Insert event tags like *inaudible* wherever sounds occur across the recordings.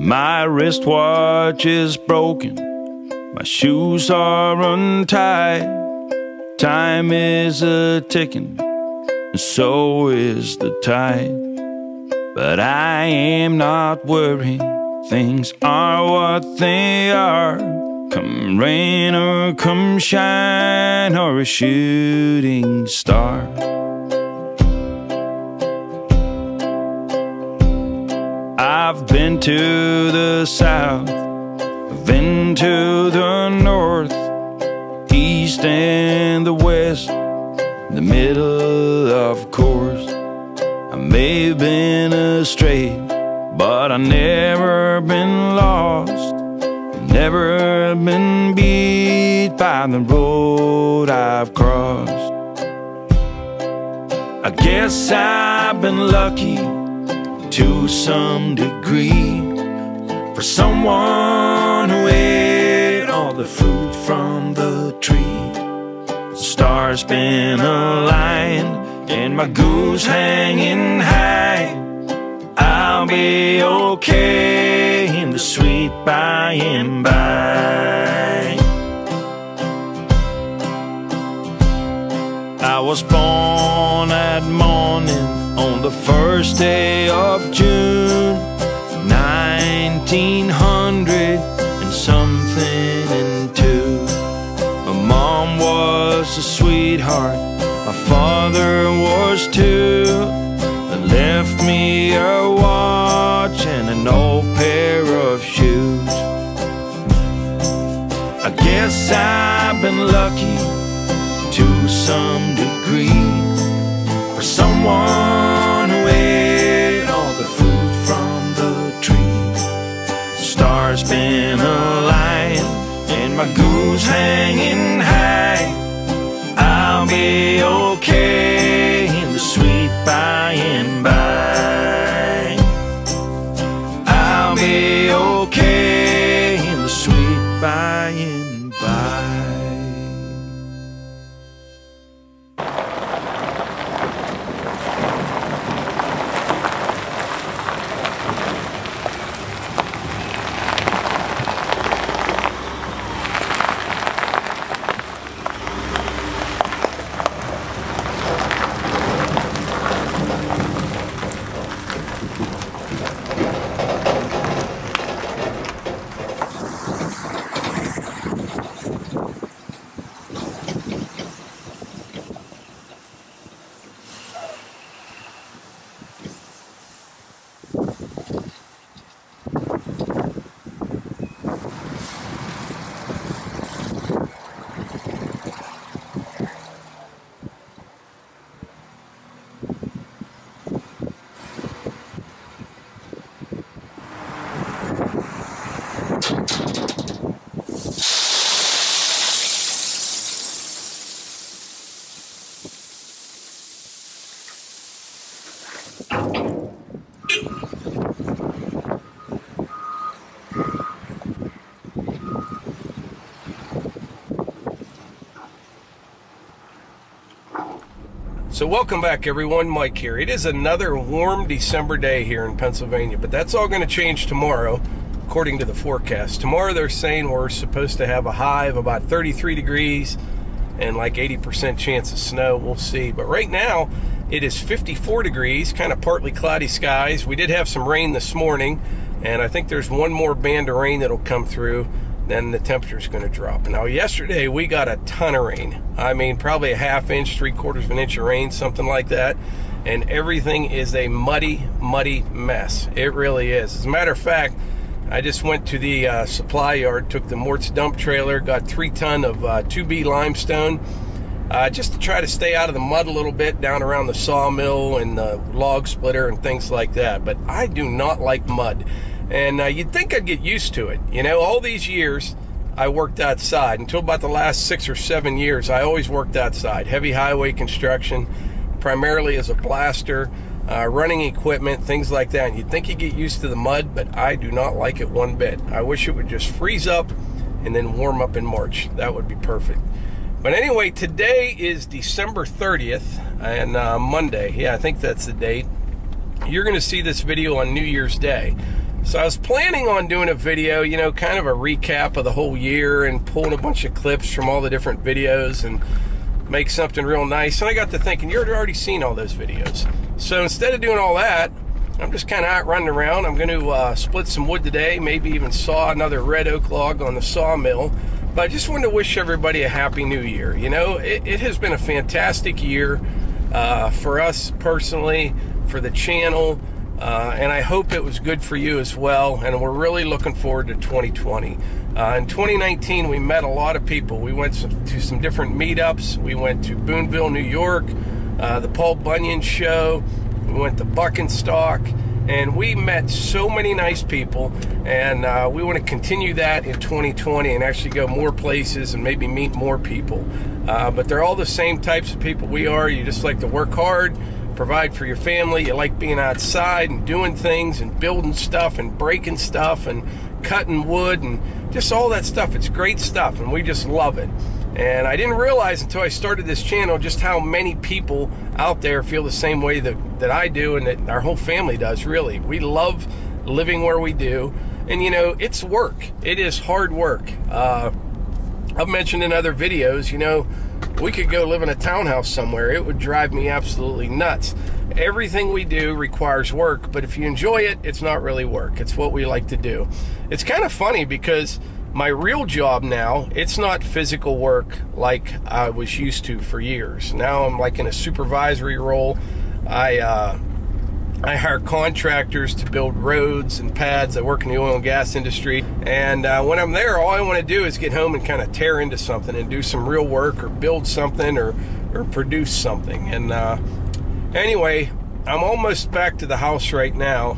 My wristwatch is broken, my shoes are untied. Time is a ticking, and so is the tide. But I am not worried, things are what they are. Come rain or come shine or a shooting star. I've been to the south, I've been to the north, east and the west, in the middle, of course. I may have been astray, but I never been lost, never been beat by the road I've crossed. I guess I've been lucky to some degree for someone who ate all the fruit from the tree. The Stars been aligned and my goose hanging high. I'll be okay in the sweet by and by. I was born the first day of June 1900 and something and two. My mom was a sweetheart My father was too. They left me a watch and an old pair of shoes. I guess I've been lucky to some degree. For someone my goose hanging high. I'll be okay in the sweet by So, welcome back, everyone. Mike here. It is another warm December day here in Pennsylvania, but that's all going to change tomorrow, according to the forecast. Tomorrow, they're saying we're supposed to have a high of about 33 degrees and like 80% chance of snow. We'll see. But right now, it is 54 degrees, kind of partly cloudy skies. We did have some rain this morning, and I think there's one more band of rain that'll come through then the temperature is going to drop. Now, yesterday we got a ton of rain. I mean, probably a half inch, three quarters of an inch of rain, something like that. And everything is a muddy, muddy mess. It really is. As a matter of fact, I just went to the uh, supply yard, took the Mort's dump trailer, got three ton of uh, 2B limestone, uh, just to try to stay out of the mud a little bit down around the sawmill and the log splitter and things like that. But I do not like mud. And uh, you'd think I'd get used to it. You know, all these years I worked outside until about the last six or seven years. I always worked outside, heavy highway construction, primarily as a blaster, uh, running equipment, things like that. And you'd think you'd get used to the mud, but I do not like it one bit. I wish it would just freeze up and then warm up in March. That would be perfect. But anyway, today is December 30th and uh, Monday. Yeah, I think that's the date. You're going to see this video on New Year's Day. So I was planning on doing a video, you know, kind of a recap of the whole year and pulling a bunch of clips from all the different videos and make something real nice. And I got to thinking, you're already seen all those videos. So instead of doing all that, I'm just kind of out running around. I'm going to uh, split some wood today, maybe even saw another red oak log on the sawmill. But I just wanted to wish everybody a happy new year. You know, it, it has been a fantastic year uh, for us personally, for the channel. Uh, and I hope it was good for you as well. And we're really looking forward to 2020. Uh, in 2019, we met a lot of people. We went to some different meetups. We went to Boonville, New York, uh, the Paul Bunyan Show. We went to Buckenstock, and we met so many nice people. And uh, we want to continue that in 2020 and actually go more places and maybe meet more people. Uh, but they're all the same types of people we are. You just like to work hard provide for your family. You like being outside and doing things and building stuff and breaking stuff and cutting wood and just all that stuff. It's great stuff and we just love it. And I didn't realize until I started this channel just how many people out there feel the same way that, that I do and that our whole family does, really. We love living where we do. And you know, it's work, it is hard work. Uh, I've mentioned in other videos, you know, we could go live in a townhouse somewhere. It would drive me absolutely nuts. Everything we do requires work, but if you enjoy it, it's not really work. It's what we like to do. It's kind of funny because my real job now, it's not physical work like I was used to for years. Now I'm like in a supervisory role. I uh, I hire contractors to build roads and pads. I work in the oil and gas industry. And uh, when I'm there, all I want to do is get home and kind of tear into something and do some real work or build something or, or produce something. And uh, anyway, I'm almost back to the house right now.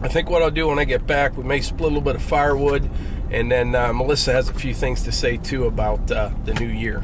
I think what I'll do when I get back, we may split a little bit of firewood. And then uh, Melissa has a few things to say too about uh, the new year.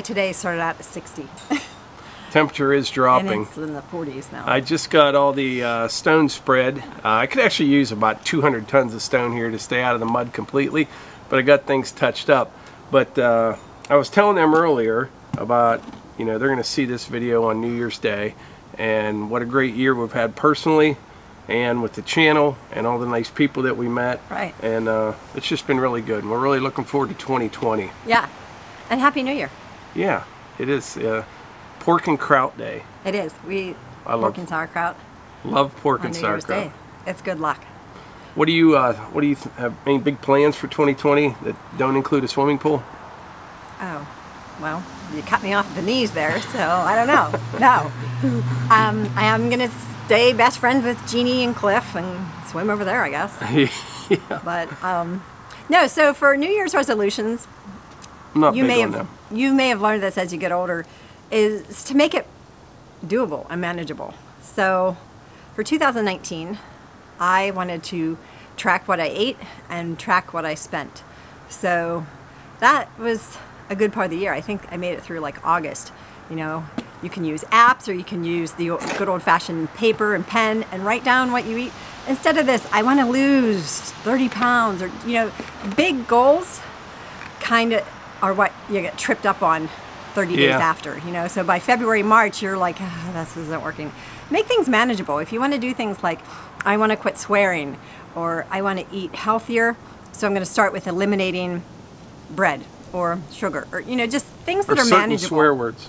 Today started out at 60. *laughs* Temperature is and dropping. it's in the 40s now. I just got all the uh, stone spread. Uh, I could actually use about 200 tons of stone here to stay out of the mud completely, but I got things touched up. But uh, I was telling them earlier about, you know, they're going to see this video on New Year's Day and what a great year we've had personally and with the channel and all the nice people that we met. Right. And uh, it's just been really good. And we're really looking forward to 2020. yeah. And Happy New Year. Yeah, it is uh, Pork and Kraut Day. It is. We I love- pork and sauerkraut Love pork and sauerkraut. Day. It's good luck. What do you uh, What do you th- have? Any big plans for 2020 that don't include a swimming pool? Oh, well, you cut me off at the knees there, so I don't know. No. Um, I am going to stay best friends with Jeannie and Cliff and swim over there, I guess. *laughs* yeah, But um, no, so for New Year's resolutions, you may have them. you may have learned this as you get older, is to make it doable and manageable. So for 2019, I wanted to track what I ate and track what I spent. So that was a good part of the year. I think I made it through like August. You know, you can use apps or you can use the good old fashioned paper and pen and write down what you eat. Instead of this, I want to lose 30 pounds or, you know, big goals kind of are what you get tripped up on 30 days after, you know. So by February, March, you're like, ah, this isn't working. Make things manageable. If you want to do things like, I want to quit swearing or I want to eat healthier, so I'm going to start with eliminating bread or sugar or, you know, just things Or that are certain manageable. swear words.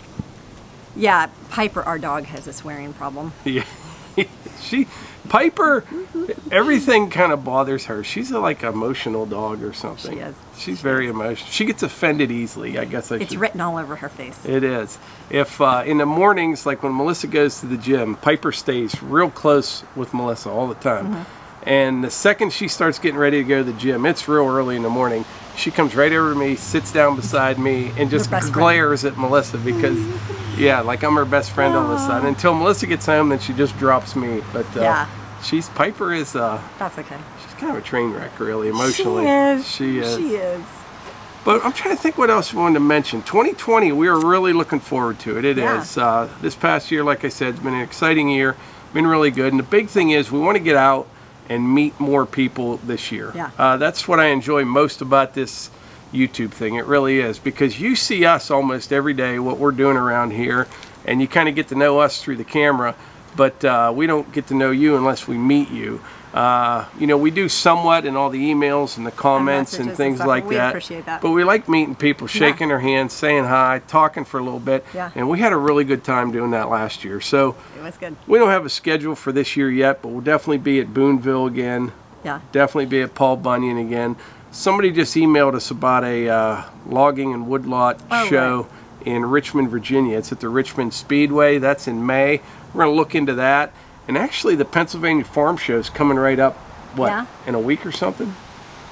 Yeah, Piper, our dog, has a swearing problem. Yeah, *laughs* she Piper. Everything kind of bothers her. She's a, like emotional dog or something. She is. She's very emotional. She gets offended easily. I guess I It's should. written all over her face. It is. If uh, in the mornings, like when Melissa goes to the gym, Piper stays real close with Melissa all the time. Mm-hmm. And the second she starts getting ready to go to the gym, it's real early in the morning. She comes right over to me, sits down beside me, and just best friend. glares at Melissa because, yeah, like I'm her best friend all of a sudden. Until Melissa gets home, then she just drops me. But uh, Yeah. she's Piper is uh, That's okay. she's kind of a train wreck, really emotionally. She is. She is. She is. But I'm trying to think what else we wanted to mention. 2020, we are really looking forward to it. It is. Yeah. Uh, this past year, like I said, it's been an exciting year, been really good. And the big thing is we want to get out and meet more people this year. Yeah. Uh, that's what I enjoy most about this YouTube thing. It really is because you see us almost every day, what we're doing around here, and you kind of get to know us through the camera. But uh, we don't get to know you unless we meet you. Uh, you know, we do somewhat in all the emails and the comments and, and things stuff, like we that. that. But we like meeting people, shaking their hands, saying hi, talking for a little bit. Yeah. And we had a really good time doing that last year. So It was good. we don't have a schedule for this year yet, but we'll definitely be at Boonville again. Yeah. Definitely be at Paul Bunyan again. Somebody just emailed us about a uh, logging and woodlot Oh, show in Richmond, Virginia. It's at the Richmond Speedway. That's in May. We're going to look into that. And actually, the Pennsylvania Farm Show is coming right up, what, Yeah. in a week or something?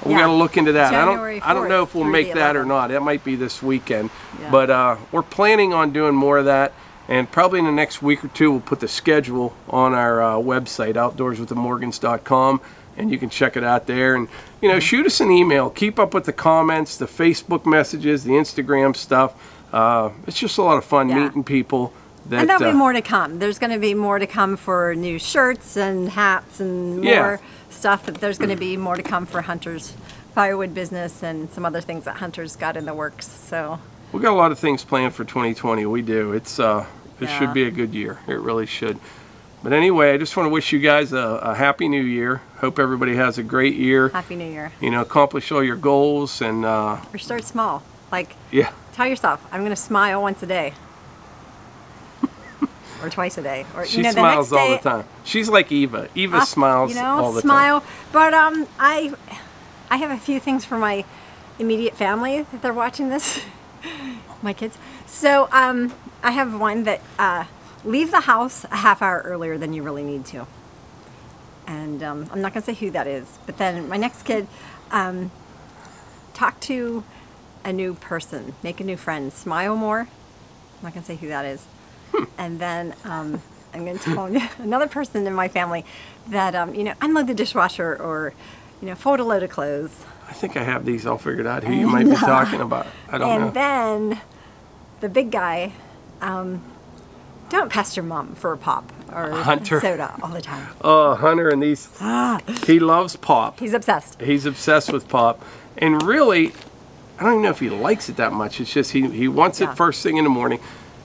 We Yeah. got to look into that. January I don't. I don't know if we'll make that or not. It might be this weekend, Yeah. but uh, we're planning on doing more of that. And probably in the next week or two, we'll put the schedule on our uh, website, outdoorswiththemorgans.com, and you can check it out there. And you know, shoot us an email. Keep up with the comments, the Facebook messages, the Instagram stuff. Uh, it's just a lot of fun Yeah. meeting people. That, and there'll uh, be more to come. There's going to be more to come for new shirts and hats and more Yeah. stuff. But there's going to be more to come for Hunter's firewood business and some other things that Hunter's got in the works. So We got a lot of things planned for 2020. We do. It's uh, it Yeah. should be a good year. It really should. But anyway, I just want to wish you guys a, a happy new year. Hope everybody has a great year. happy New Year. You know, accomplish all your goals and uh, Or start small. Like yeah, tell yourself, I'm going to smile once a day. *laughs* or twice a day. Or she you know, the smiles next all day, the time. She's like Eva. Eva Uh, smiles you know, all the smile. time. But um, I, I have a few things for my immediate family that they're watching this. *laughs* my kids. So um, I have one that uh, leave the house a half hour earlier than you really need to. And um, I'm not going to say who that is. But then my next kid, um, talk to a new person, make a new friend, smile more. I'm not going to say who that is. And then um, I'm going to tell *laughs* another person in my family that, um, you know, unload the dishwasher or, you know, fold a load of clothes. I think I have these all figured out. Who *laughs* you might be talking about? I don't and know. then the big guy, um, don't pester mom for a pop or Hunter. soda all the time. Oh, Hunter and these. He loves pop. He's obsessed. He's obsessed with pop, and really, I don't even know if he likes it that much. It's just he he wants Yeah. it first thing in the morning.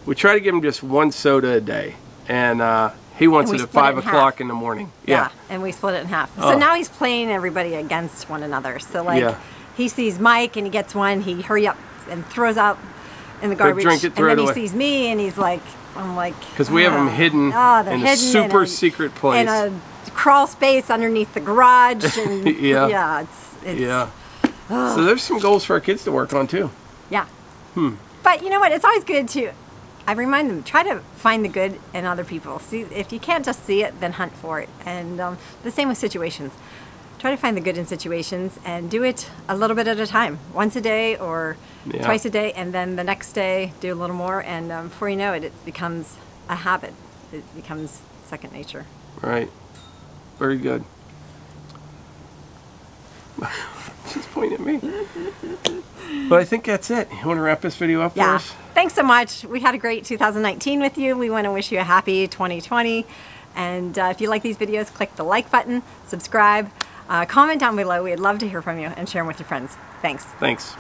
We try to give him just one soda a day, and uh, he wants it at split it five o'clock half. in the morning. Yeah. and we split it in half. Oh. So now he's playing everybody against one another. So like Yeah. he sees Mike and he gets one, he hurry up and throws out in the garbage. drink it, throw and it then he sees me and he's like, I'm like, because we have them "Ah." hidden Oh, they're in a super in secret place. in a crawl space underneath the garage. *laughs* And Yeah. yeah, it's, it's yeah. So there's some goals for our kids to work on too. Yeah. Hmm. But you know what? It's always good to. I remind them try to find the good in other people. See, if you can't just see it, then hunt for it. And um, the same with situations. Try to find the good in situations and do it a little bit at a time, once a day or Yeah. twice a day, and then the next day do a little more. And um, before you know it, it becomes a habit. It becomes second nature. Right. Very good. *laughs* She's pointing at me. But I think that's it. You want to wrap this video up for Yeah. us? Thanks so much. We had a great 2019 with you. We want to wish you a happy 2020. And uh, if you like these videos, click the like button, subscribe, uh, comment down below. We'd love to hear from you and share them with your friends. Thanks. Thanks.